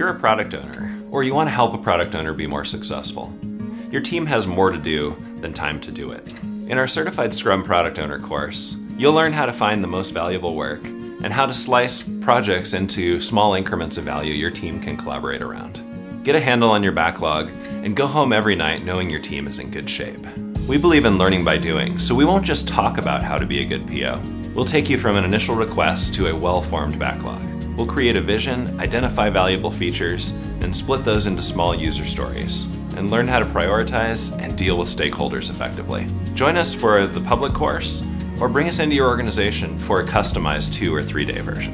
You're a product owner, or you want to help a product owner be more successful. Your team has more to do than time to do it. In our Certified Scrum Product Owner course, you'll learn how to find the most valuable work and how to slice projects into small increments of value your team can collaborate around. Get a handle on your backlog and go home every night knowing your team is in good shape. We believe in learning by doing, so we won't just talk about how to be a good PO. We'll take you from an initial request to a well-formed backlog. We'll create a vision, identify valuable features, and split those into small user stories, and learn how to prioritize and deal with stakeholders effectively. Join us for the public course, or bring us into your organization for a customized two or three day version.